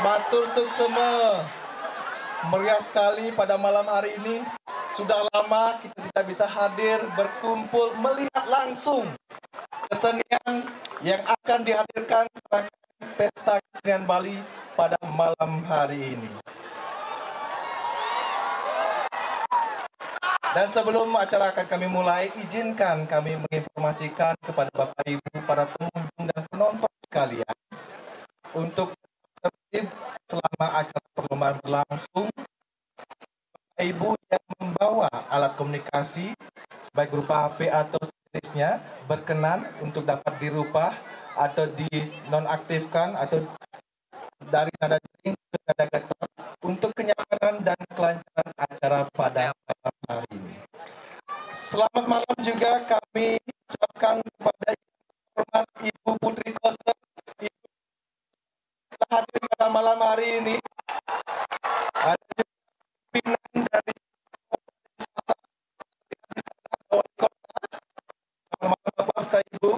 Matur suksema. Meriah sekali pada malam hari ini. Sudah lama kita tidak bisa hadir, berkumpul, melihat langsung kesenian yang akan dihadirkan Pesta Kesenian Bali pada malam hari ini. Dan sebelum acara akan kami mulai, izinkan kami menginformasikan kepada Bapak Ibu, para pengunjung dan penonton sekalian untuk selama acara perlombaan berlangsung Ibu yang membawa alat komunikasi baik berupa HP atau sejenisnya berkenan untuk dapat dirubah atau dinonaktifkan atau dari nada jering ke nada getar untuk kenyamanan dan kelancaran acara pada malam hari ini. Selamat malam juga kami ucapkan kepada hormat Ibu Putri Koster hadir pada malam hari ini. Ada pimpinan dari Wali Kota. Malam Bapak Ustaz Ibu.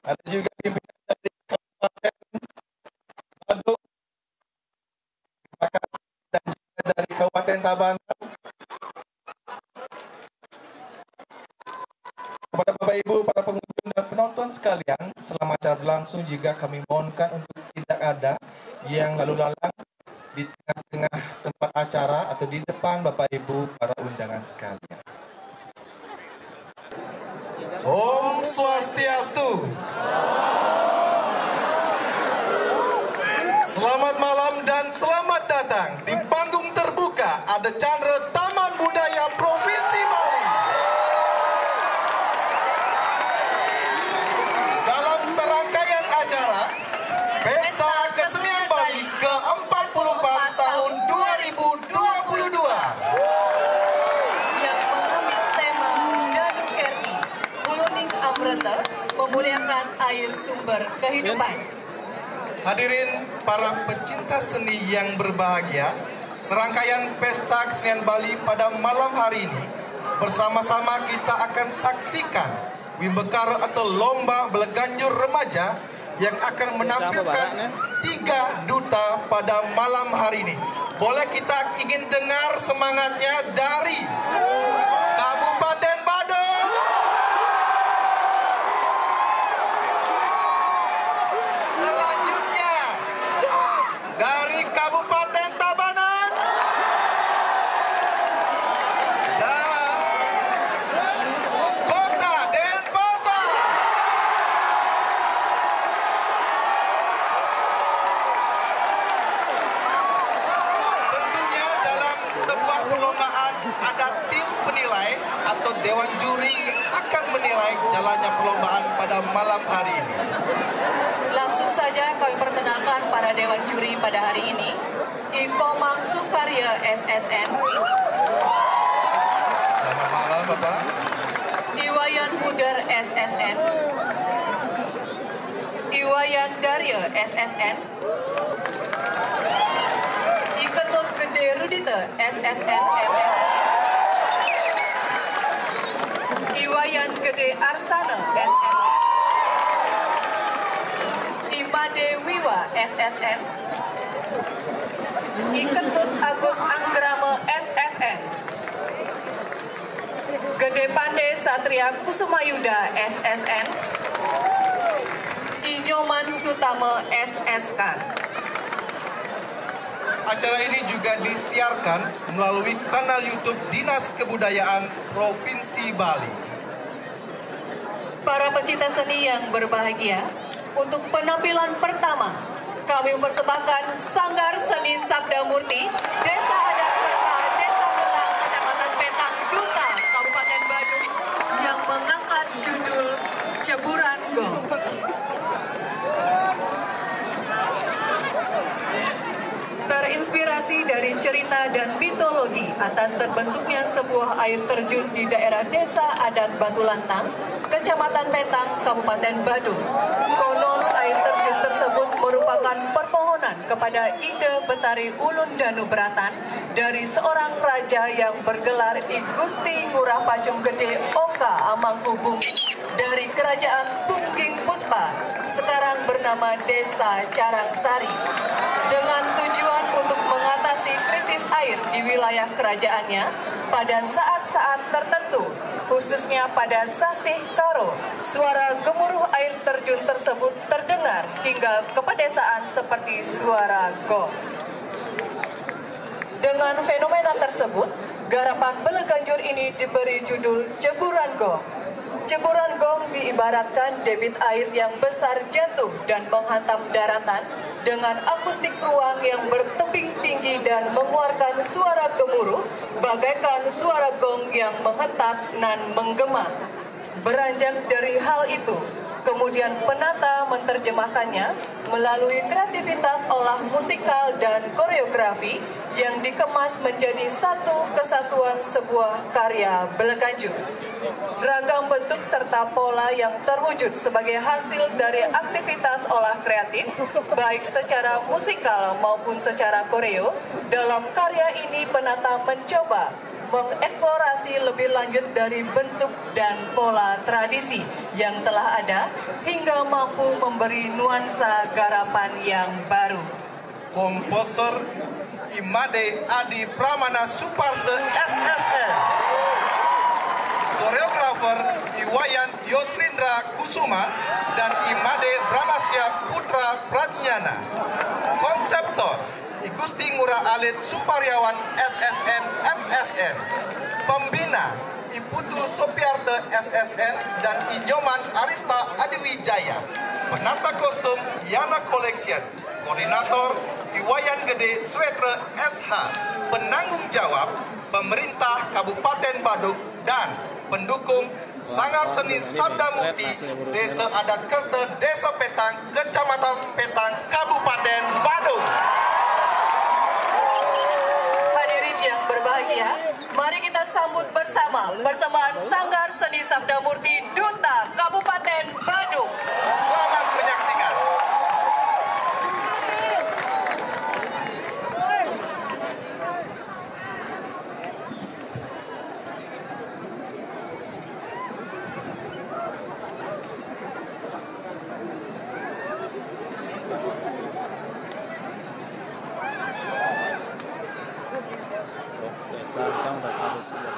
Ada juga pimpinan dari Kabupaten Badung. Terima kasih dan juga dari Kabupaten Tabanan. Kepada Bapak Ibu, para pengunjung dan penonton sekalian, selama acara berlangsung juga kami mohonkan untuk yang lalu lalang di tengah-tengah tempat acara atau di depan Bapak Ibu para undangan sekalian. Om Swastiastu. Selamat malam dan selamat datang di kehidupan. Hadirin para pecinta seni yang berbahagia, serangkaian pesta kesenian Bali pada malam hari ini bersama-sama kita akan saksikan Wimbekar atau lomba beleganjur remaja yang akan menampilkan tiga duta pada malam hari ini. Boleh kita ingin dengar semangatnya dari Kabupaten Badung. Selanjutnya dari Kabupaten Tabanan dan Kota Denpasar. Tentunya dalam sebuah perlombaan ada tim penilai atau dewan juri yang akan menilai jalannya perlombaan pada malam hari ini. Langsung saja kami dewan juri pada hari ini. Ikomang Sukarya SSN, Selamat malam Bapak. Iwayan Budar SSN, Iwayan Darya SSN, Iketut Gede Rudita SSN MSI, Iwayan Gede Arsana SSN, Imade Wiwa SSN, Iketut Agus Anggrama SSN, Gede Pande Satria Kusumayuda SSN, Inyoman Sutama SSK. Acara ini juga disiarkan melalui kanal YouTube Dinas Kebudayaan Provinsi Bali. Para pecinta seni yang berbahagia, untuk penampilan pertama, kami mempersembahkan Sanggar Seni Sabda Murti, Desa Adat Kerta, Desa Melang, Kecamatan Petang, Duta, Kabupaten Badung, yang mengangkat judul Ceburan Gong. Terinspirasi dari cerita dan mitologi atas terbentuknya sebuah air terjun di daerah desa adat Batu Lantang, Kecamatan Petang, Kabupaten Badung. Permohonan kepada Ide Betari Ulun Danu Beratan dari seorang raja yang bergelar I Gusti Ngurah Pacung Gede Oka Amangkubumi dari Kerajaan Tungging Puspa, sekarang bernama Desa Carangsari. dengan tujuan untuk mengatasi krisis air di wilayah kerajaannya pada saat-saat tertentu, khususnya pada Sasih Karo, suara gemuruh air terjun tersebut terdengar hingga ke pedesaan seperti suara gong. Dengan fenomena tersebut, garapan Beleganjur ini diberi judul Jeburan Gong. Jeburan gong diibaratkan debit air yang besar jatuh dan menghantam daratan dengan akustik ruang yang bertebing tinggi dan mengeluarkan suara gemuruh bagaikan suara gong yang menghentak dan menggema. Beranjak dari hal itu, kemudian penata menerjemahkannya melalui kreativitas olah musikal dan koreografi yang dikemas menjadi satu kesatuan sebuah karya Beleganju. Ragam bentuk serta pola yang terwujud sebagai hasil dari aktivitas olah kreatif, baik secara musikal maupun secara koreo, dalam karya ini penata mencoba mengeksplorasi lebih lanjut dari bentuk dan pola tradisi yang telah ada hingga mampu memberi nuansa garapan yang baru. Komposer Imade Adi Pramana Suparse SSN koreografer Iwayan Yoslindra Kusuma dan Imade Bramastia Putra Pratnyana. Konseptor Igusti Ngurah Alit Suparyawan SSN MSN. Pembina Iputu Sopiarte SSN dan Inyoman Arista Adiwijaya. Penata kostum Yana Collection. Koordinator Iwayan Gede Swetre SH. Penanggung jawab Pemerintah Kabupaten Badung dan pendukung Sangat Seni Sabda Mukti Desa Adat Kerte Desa Petang Kecamatan Petang Kabupaten Badung Hadirin yang berbahagia, mari kita sambut bersama persembahan Sanggar Seni Sabda Murti Duta Kabupaten Badung. Selamat menyaksikan 加加五百差不这个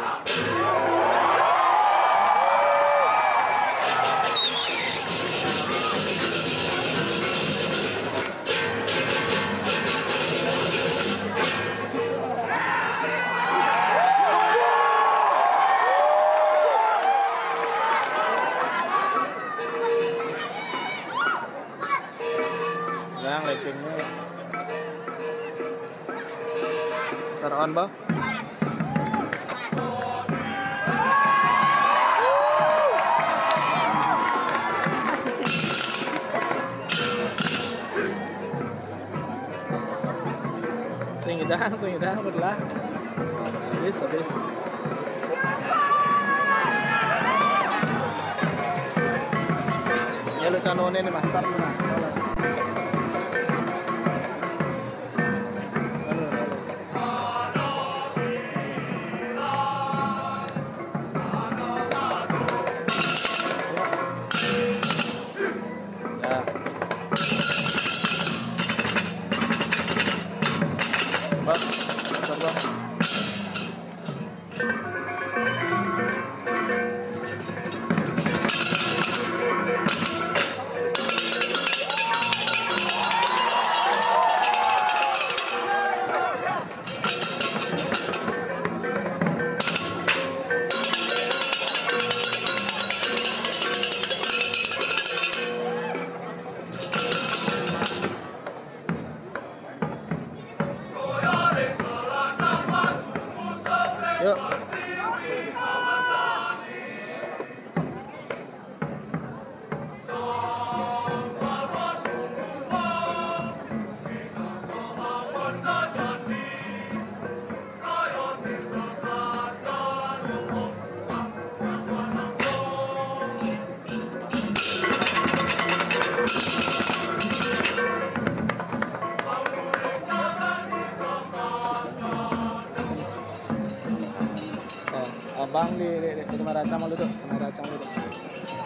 kamera cam lu tuh, kamera cam lu tuh.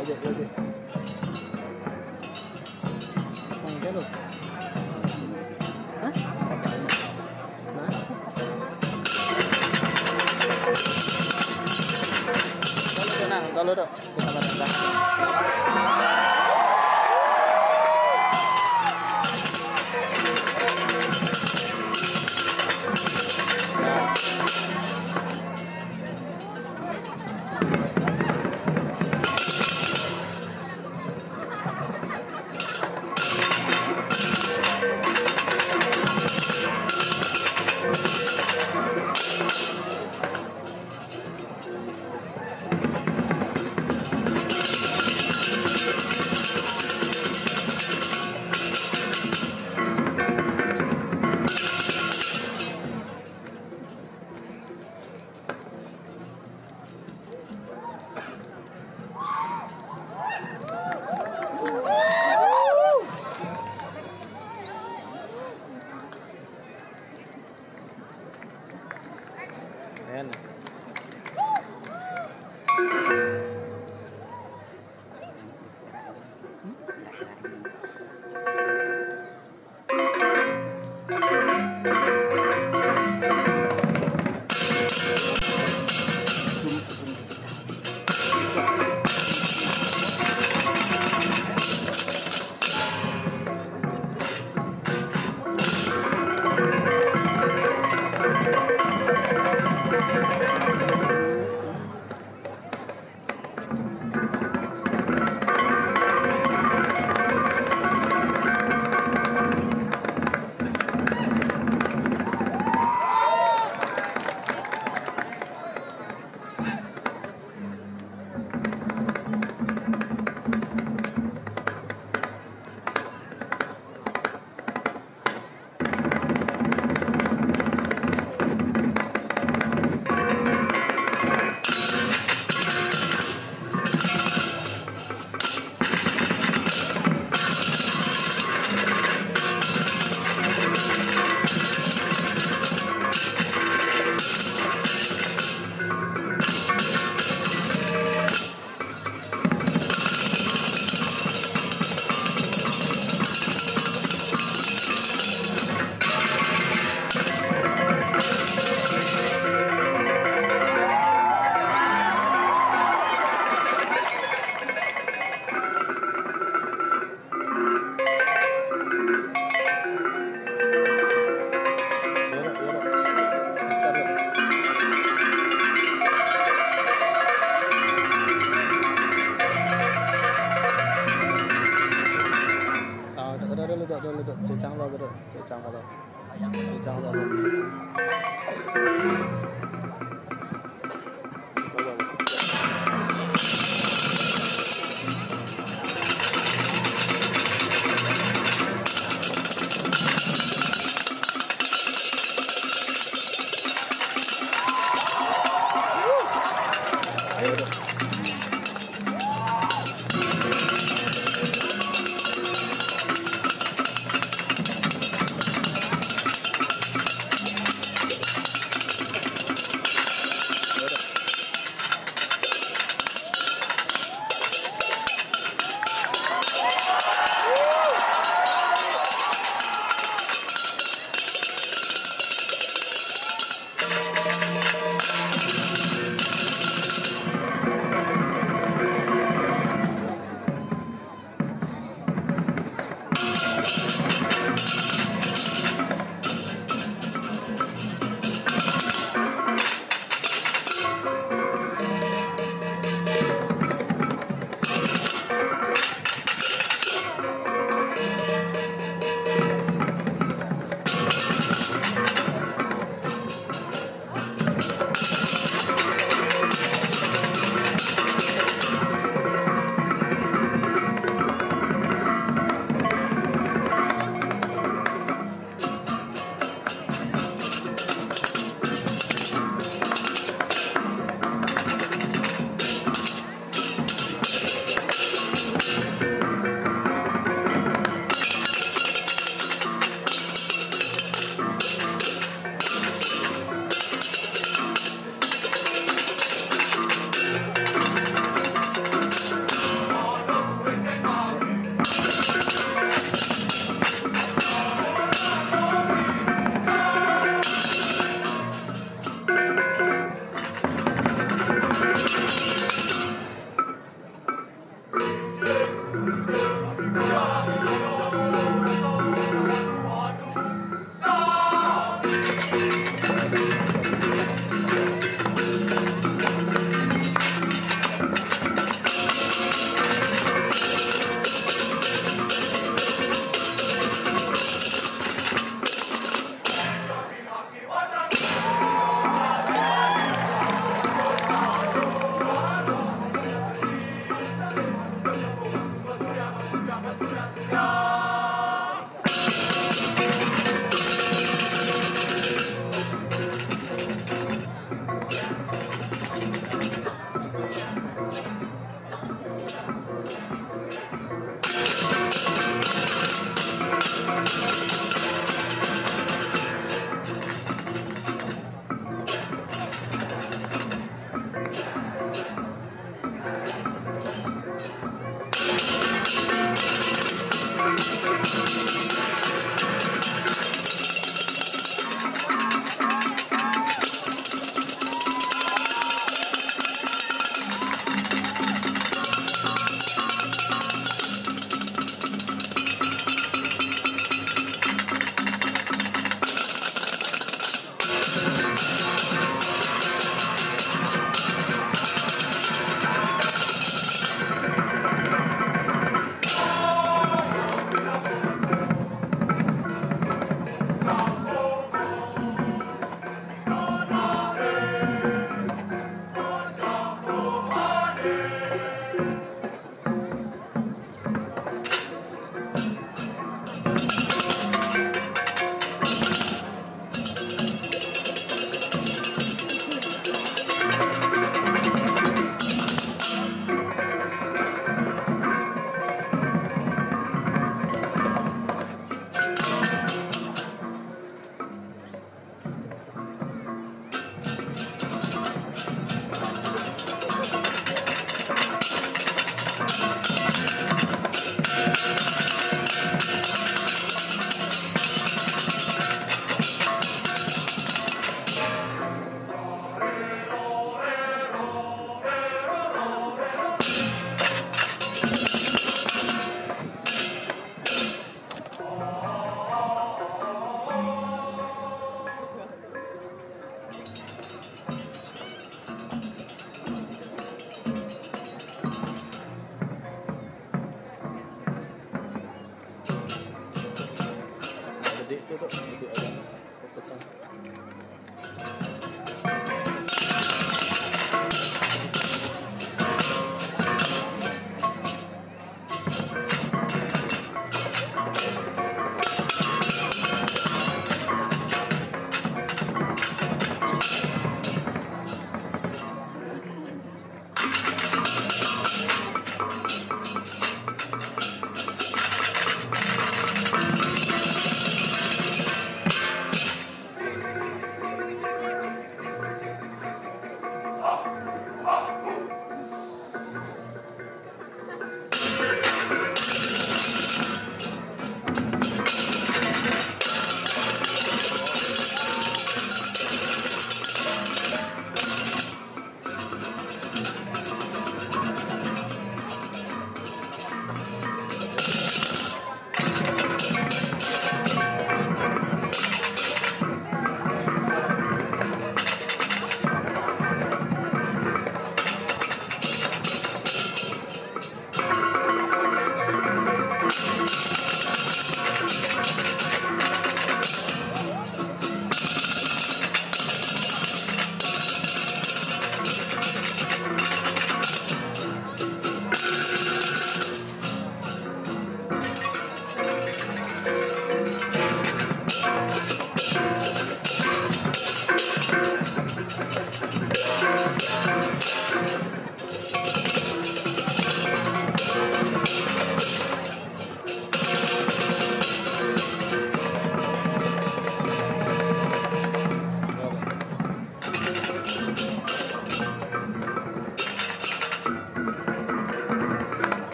Aja, aja. Mungkin lu. Tenang, kalau dok, kita bareng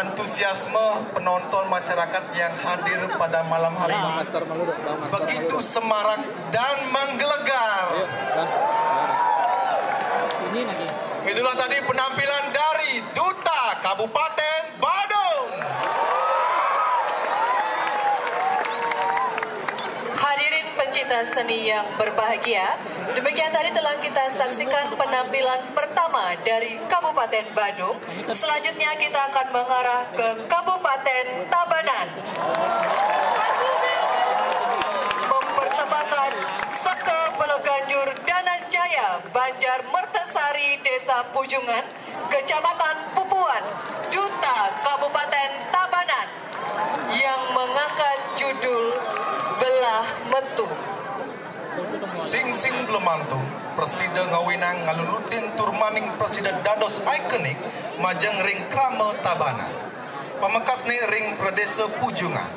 antusiasme penonton masyarakat yang hadir pada malam hari ini begitu semarak dan menggelegar. Itulah tadi penampilan dari Duta Kabupaten Badung. Hadirin pencinta seni yang berbahagia, demikian tadi telah kita saksikan penampilan pertama dari Kabupaten Badung. Selanjutnya kita akan mengarah ke Kabupaten Tabanan. Mempersembahkan Seke Beloganjur Dananjaya Banjar Mertesari Desa Pujungan, Kecamatan Pupuan, Duta Kabupaten Tabanan yang mengangkat judul Belah Metu. Sing sing blemantung, Presiden ngawinang ngalulutin turmaning Presiden dados ikonik majeng ring krama tabana. Pamekas ni ring pradesa Pujungan.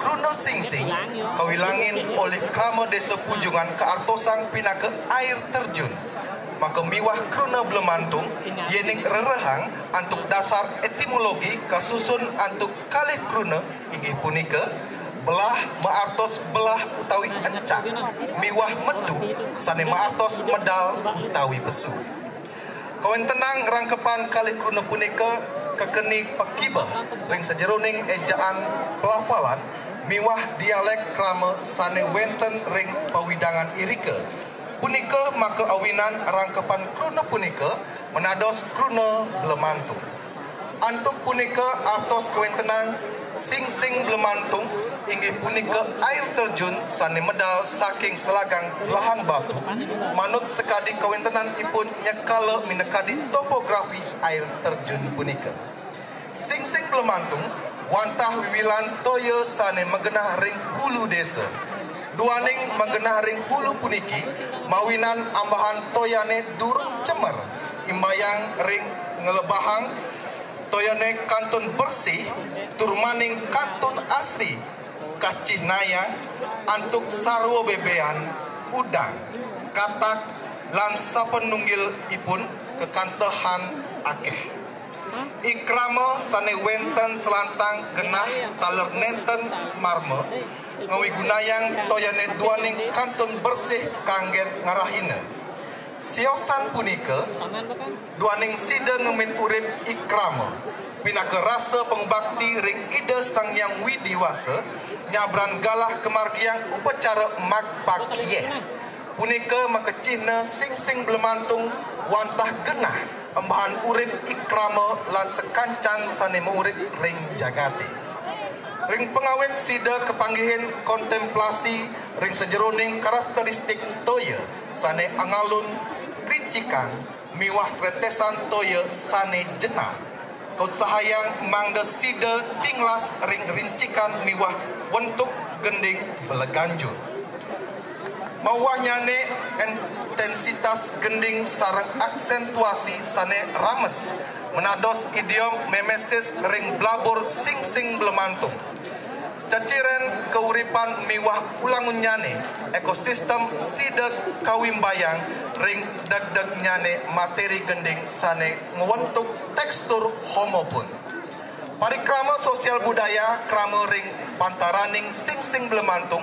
Kruna sing sing kawilangin oleh krama desa Pujungan ke artosang pinaka air terjun. Maka miwah kruna blemantung yening rerehang antuk dasar etimologi kasusun antuk kalih kruna inggih punika belah maartos belah utawi encak. Miwah metu sane maartos medal utawi besu. Kawan tenang rangkepan kali kuna punika kekeni pekiba ring sejeroning ejaan pelafalan miwah dialek krama sane wenten ring pawidangan irika. Punika maka awinan rangkepan kruna punika menados kruna blemantung. Antuk punika artos kawentenang sing sing blemantung inggih punika air terjun sane medal saking selagang lahan batu. Manut sekadi kawentenan ipun nyekala minekadi topografi air terjun punika. Sing sing belemantung wantah wiwilan toyo sane megenah ring hulu desa. Duaning megenah ring hulu puniki mawinan ambahan toyane durung cemer. Imbayang ring ngelebahang toyane kantun bersih turmaning kantun asli kacinaya antuk sarwo bebean udang katak lan sapenunggil ipun kekantehan akeh. Ikrama sane wenten selantang genah taler nenten marme. Ngawi gunayang toyane duaning kantun bersih kangget ngarahina siosan punika duaning sida ngemit urip ikrama. Pinaka rasa pengbakti ring ide sang yang widiwasa nyabran galah kemargiang upacara makpak ye punika makecihna sing sing belemantung wantah genah embahan urip ikrama lan sekancan sane urip ring jagati. Ring pengawet sida kepanggihin kontemplasi ring sejeroning karakteristik toya sane angalun ricikan miwah tretesan toya sane jenar kau sahayang mangda sida tinglas ring rincikan miwah bentuk gending beleganjur. Mawahnya ne intensitas gending sarang aksentuasi sane rames menados idiom memesis ring blabur sing sing belemantung caciren keuripan miwah ulangun nyane ekosistem sidek kawimbayang ring deg-deg nyane materi gending sane ngewentuk tekstur homo pun parikrama sosial budaya krama ring pantaraning sing sing belemantung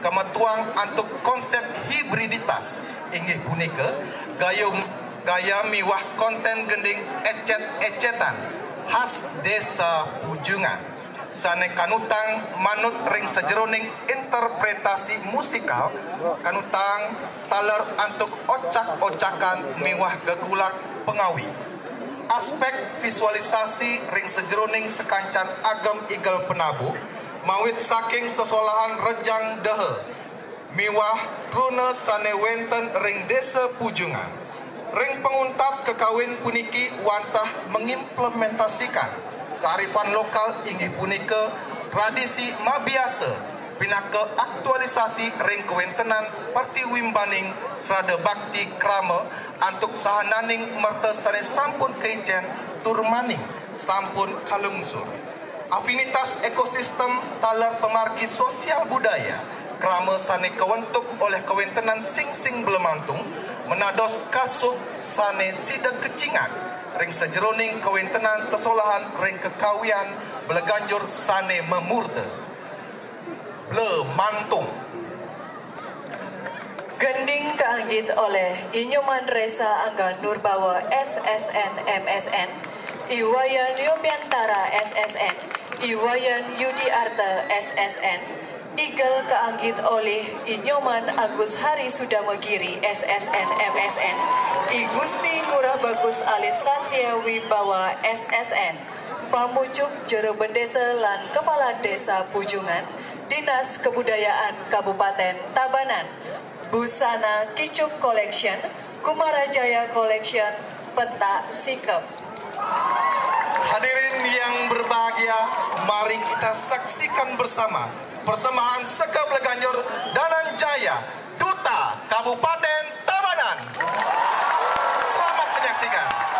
kemetuang antuk konsep hibriditas. Inggih punika gayung gaya miwah konten gending ecet-ecetan khas desa ujungan sane kanutang manut ring sejeroning interpretasi musikal kanutang taler antuk ocak-ocakan miwah gegulak pengawi aspek visualisasi ring sejeroning sekancan agam igel penabu mawit saking sesolahan rejang dehe miwah truna sane wenten ring desa pujungan. Ring penguntat kekawin puniki wantah mengimplementasikan kearifan lokal inggih punika tradisi mabiasa pinaka aktualisasi ring kewentenan parti wimbaning serada bakti krama antuk sahananing merta sane sampun keicen turmaning sampun kalungsur. Afinitas ekosistem talar pemargi sosial budaya krama sane kewentuk oleh kewentenan sing-sing belemantung menados kasuk sane sida kecingan. Ring sejeroning kewentenan sesolahan ring kekawian beleganjur sane memurte ble mantung Gending keanggit oleh Inyuman Resa Angga Nurbawa SSN MSN Iwayan Yopiantara SSN Iwayan Yudi Arta SSN Igel keanggit oleh Inyoman Agus Hari Sudamagiri SSN MSN Igusti Ngurah Bagus Alis Satria Wibawa SSN Pamucuk Jero Bendesa lan Kepala Desa Pujungan Dinas Kebudayaan Kabupaten Tabanan Busana Kicuk Collection Kumarajaya Collection Peta Sikap Hadirin yang berbahagia, mari kita saksikan bersama persembahan Sekap Leganjur Danan Jaya, Duta Kabupaten Tabanan. Selamat menyaksikan.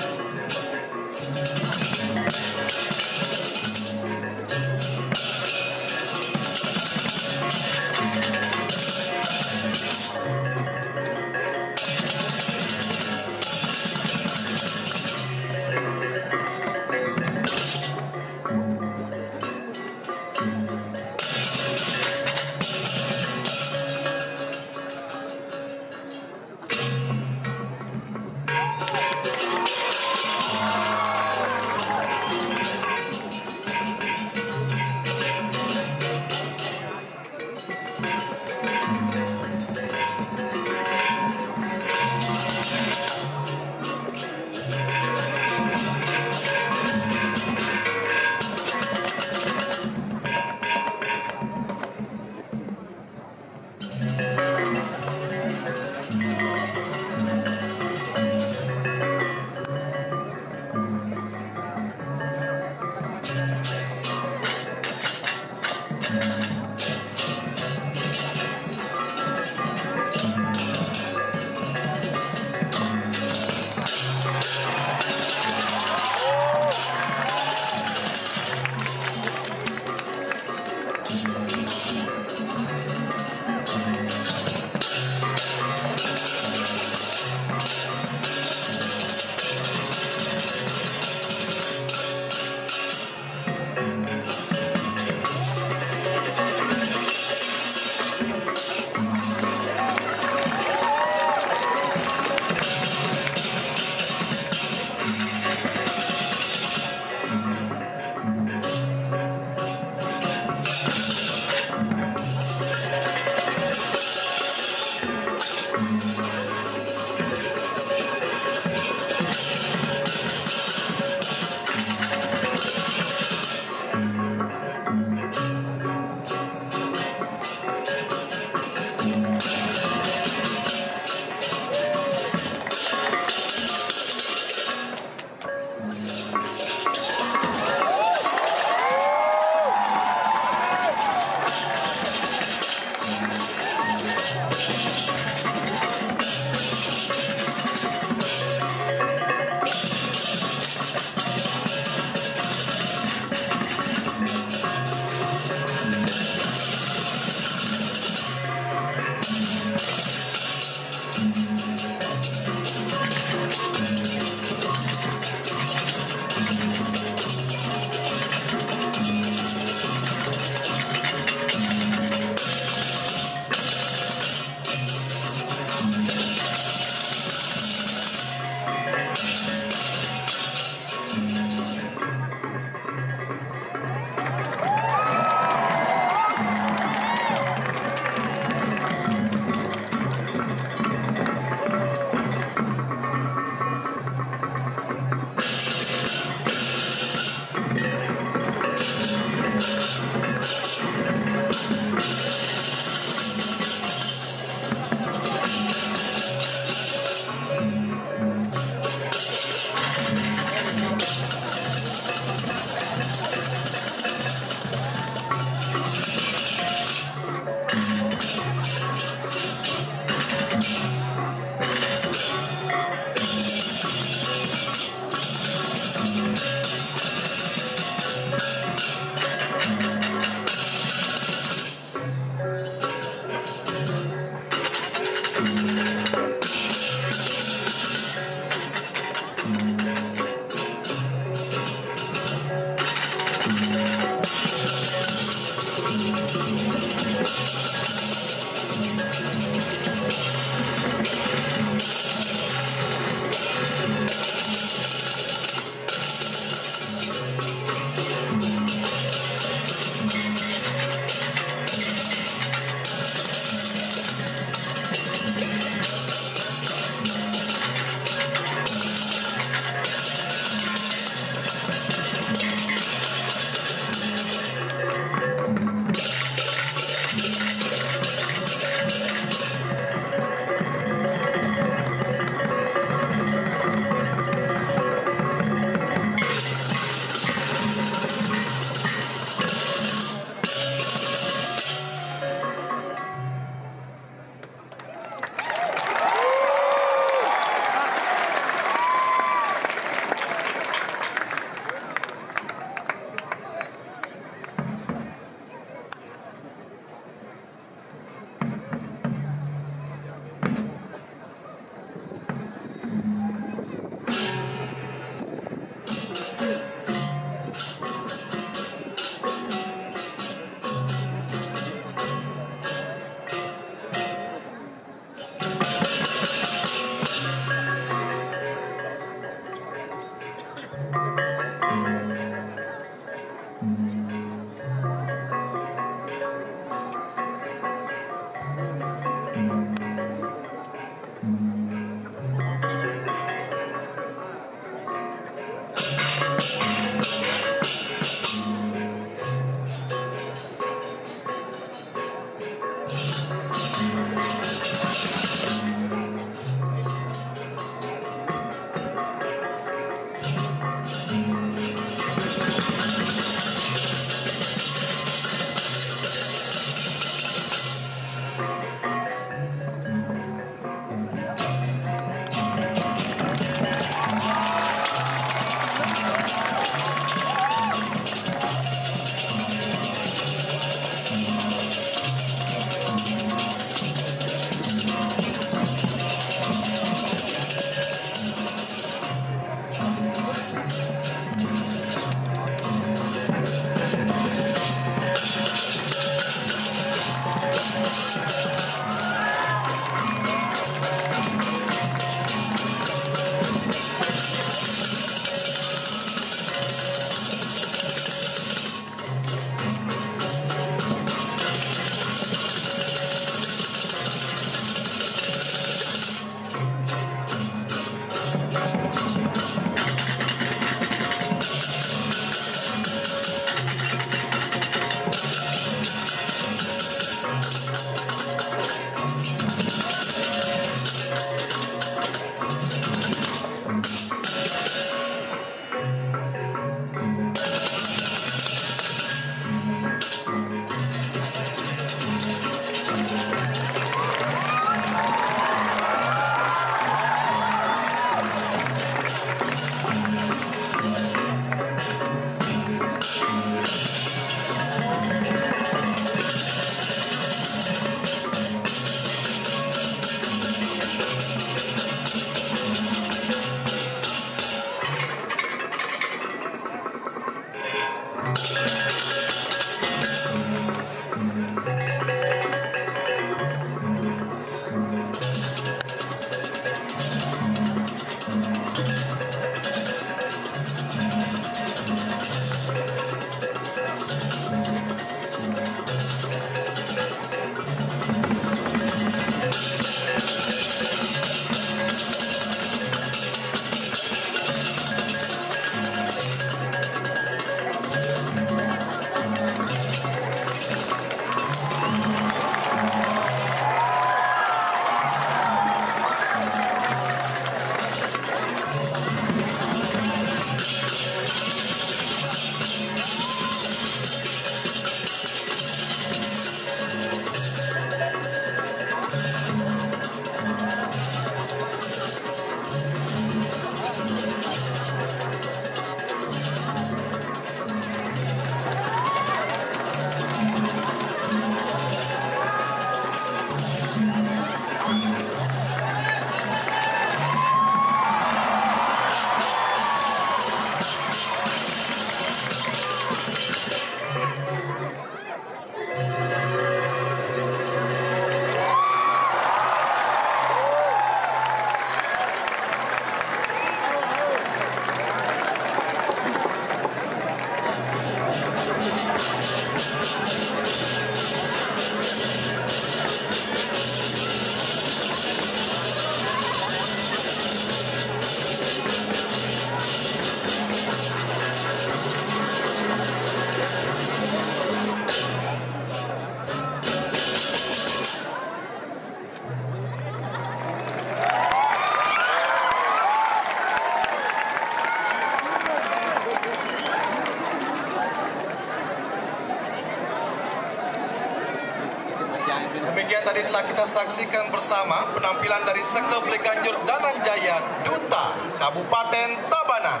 Saksikan bersama penampilan dari Seke Bleganjur Danan Jaya Duta Kabupaten Tabanan.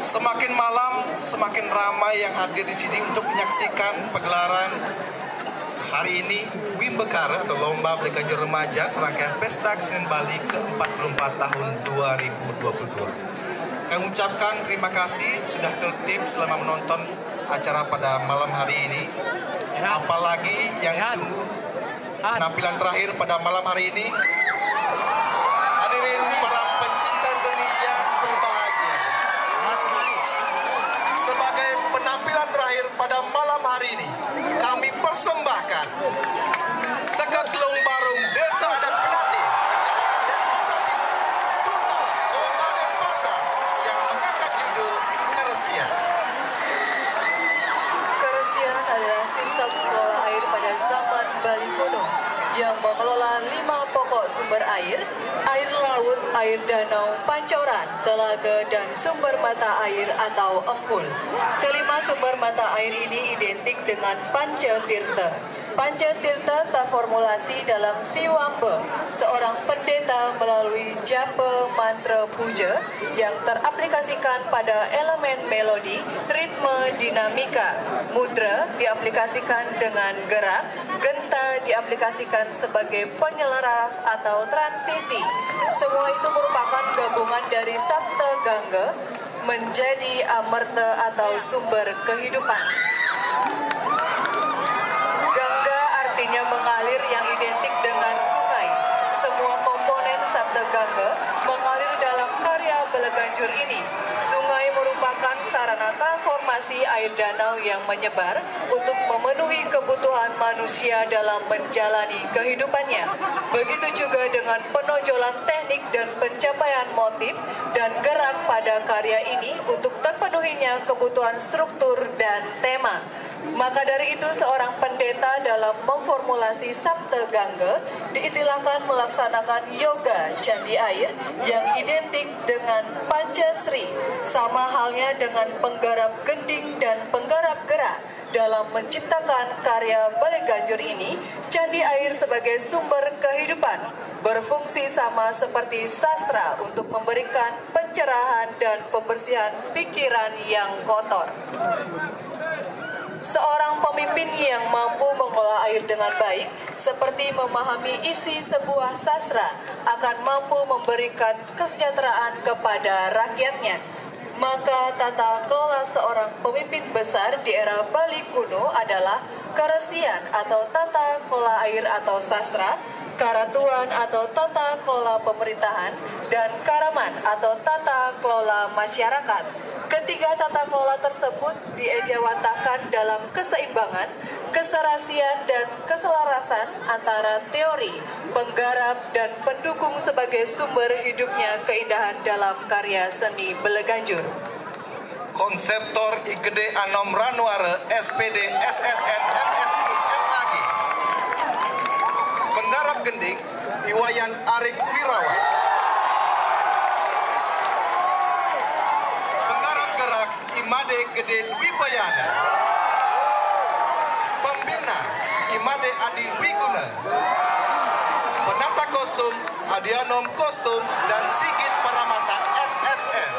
Semakin malam, semakin ramai yang hadir di sini untuk menyaksikan pegelaran hari ini Wimbekar atau Lomba Bleganjur Remaja serangkaian Pesta Kesenian Bali ke-44 tahun 2022. Kami ucapkan terima kasih sudah tertib selama menonton acara pada malam hari ini. Apalagi yang ditunggu penampilan terakhir pada malam hari ini. Hadirin para pencinta seni yang berbahagia. Sebagai penampilan terakhir pada malam hari ini, kami persembahkan Sekat Gelung Barung Desa Adat Penati, Kecamatan Denpasar Timur, Duta Kota Denpasar yang mengangkat judul Keresian. Keresian adalah sistem pengelola air pada zaman Bali kuno yang mengelola lima pokok sumber air, air laut, air danau, pancoran, telaga, dan sumber mata air atau empul. Kelima sumber mata air ini identik dengan Pancatirta. Pancatirta terformulasi dalam Siwambe, seorang pendeta melalui japa mantra puja yang teraplikasikan pada elemen melodi, ritme, dinamika. Mudra diaplikasikan dengan gerak, genta diaplikasikan sebagai penyelaras atau transisi. Semua itu merupakan gabungan dari Sabta Gangga menjadi amerta atau sumber kehidupan. Sarana transformasi air danau yang menyebar untuk memenuhi kebutuhan manusia dalam menjalani kehidupannya. Begitu juga dengan penonjolan teknik dan pencapaian motif dan gerak pada karya ini untuk terpenuhinya kebutuhan struktur dan tema. Maka dari itu seorang pendeta dalam memformulasi Sabta Gangga diistilahkan melaksanakan yoga candi air yang identik dengan Pancasri sama halnya dengan penggarap gending dan penggarap gerak dalam menciptakan karya Balai Ganjur ini, candi air sebagai sumber kehidupan berfungsi sama seperti sastra untuk memberikan pencerahan dan pembersihan pikiran yang kotor. Seorang pemimpin yang mampu mengolah air dengan baik, seperti memahami isi sebuah sastra, akan mampu memberikan kesejahteraan kepada rakyatnya. Maka tata kelola seorang pemimpin besar di era Bali kuno adalah karesian atau tata kelola air atau sastra, karatuan atau tata kelola pemerintahan, dan karaman atau tata kelola masyarakat. Ketiga tata kelola tersebut diejawantahkan dalam keseimbangan, keserasian, dan keselarasan antara teori, penggarap, dan pendukung sebagai sumber hidupnya keindahan dalam karya seni Beleganjur. Konseptor IGD Anom Ranuare SPD SSN MSI MAG Penggarap Gending Iwayan Arik Wirawan Imade Gede Dwi Payana Pembina Imade Adi Wiguna. Penata kostum Adianom Kostum dan Sigit Paramata SSN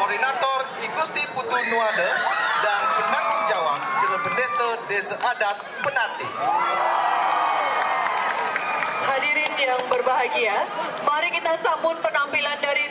Koordinator Igusti Putu Nuade dan penanggung jawab Cirebendese Desa Adat Penati. Hadirin yang berbahagia, mari kita sambut penampilan dari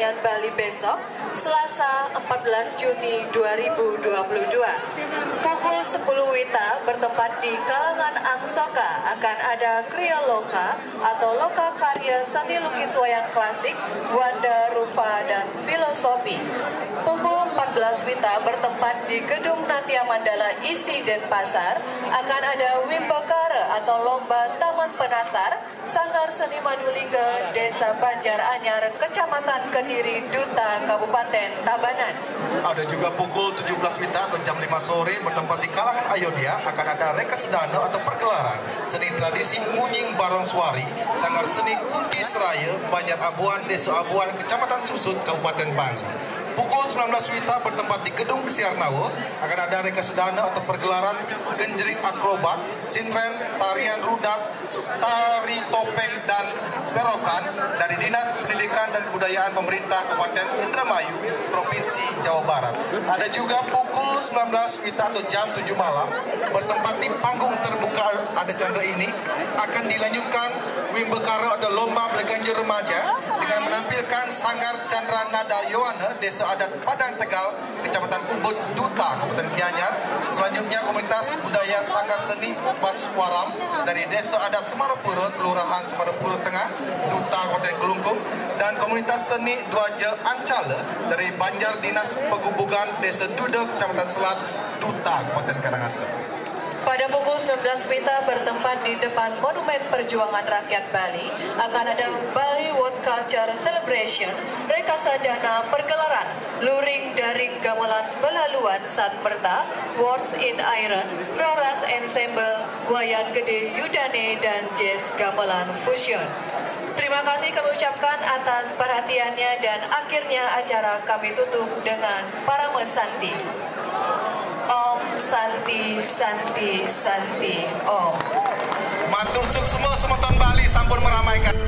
Bali besok, Selasa 14 Juni 2022. Pukul 10 Wita bertempat di kalangan Angsoka akan ada Kriya Loka atau Loka Karya Seni Lukis Wayang Klasik, Wanda Rupa dan Filosofi. Pukul 14 Wita bertempat di Gedung Natia Mandala Isi Denpasar akan ada Wimbakara atau Lomba Taman Penasar, Sanggar Seni Madulingga, Desa Banjar Anyar, Kecamatan Kediri, Duta, Kabupaten Tabanan. Ada juga pukul 17 Wita atau jam 5 sore bertempat di kalangan Ayodhya akan ada reka sedana atau pergelaran seni tradisi Munying Barong Suari, Sanggar Seni Kunti Seraya, Banjar Abuan, Desa Abuan, Kecamatan Susut, Kabupaten Bangli. Pukul 19 Wita bertempat di Gedung Kesiarnawa akan ada reka sedana atau pergelaran genjerit akrobat, sintren, tarian rudat, tari topeng dan kerokan dari Dinas Pendidikan dan Kebudayaan Pemerintah Kabupaten Indramayu, Provinsi Jawa Barat. Ada juga pukul 19 Wita atau jam 7 malam bertempat di panggung terbuka ada Chandra ini akan dilanjutkan Wimbekara atau Lomba Beleganjur Remaja dengan menampilkan Sanggar Chandra Nada Yohana Desa Adat Padang Tegal, Kecamatan Ubud, Duta, Kabupaten Gianyar. Selanjutnya komunitas budaya Sanggar Seni Upas Waram dari Desa Adat Semarapura, Kelurahan Semarapura Tengah, Duta, Kabupaten Kelungkung dan komunitas seni Dwaja Ancala dari Banjar Dinas Pegubugan Desa Duda, Kecamatan Selat, Duta, Kabupaten Karangasem. Pada pukul 19 Wita bertempat di depan Monumen Perjuangan Rakyat Bali akan ada Bali World Culture Celebration, Rekasadana Pergelaran, Luring Daring Gamelan Belaluan Sanperta, Words in Iron, Roras Ensemble, Wayan Gede Yudane dan Jazz Gamelan Fusion. Terima kasih kami ucapkan atas perhatiannya dan akhirnya acara kami tutup dengan para mesanti. Santi Santi Santi Om. Matur suk semua semeton Bali sampun meramaikan.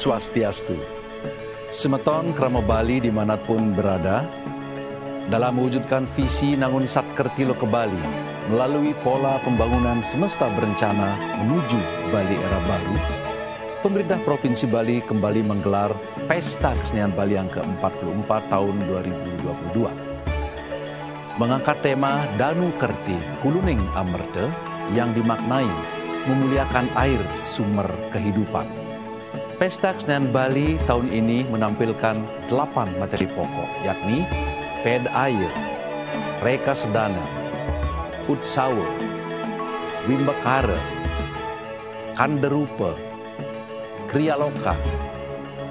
Swastiastu. Semeton Kramo Bali di mana pun berada, dalam mewujudkan visi Nangun Satkertilo ke Bali melalui pola pembangunan semesta berencana menuju Bali era baru, pemerintah Provinsi Bali kembali menggelar Pesta Kesenian Bali yang ke-44 tahun 2022. Mengangkat tema Danu Kerti Huluning Amerte yang dimaknai memuliakan air sumber kehidupan. Pesta Kesenian Bali tahun ini menampilkan delapan materi pokok, yakni Ped Air, Reka Sedana, Utsawa, Wimbakara, Kanderupa, Kriyaloka,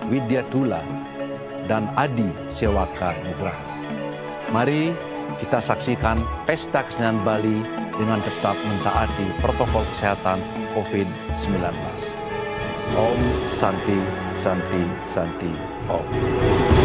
Widyatula, dan Adi Sewaka Nugraha. Mari kita saksikan Pesta Kesenian Bali dengan tetap mentaati protokol kesehatan COVID-19. Om Santi Santi Santi Om.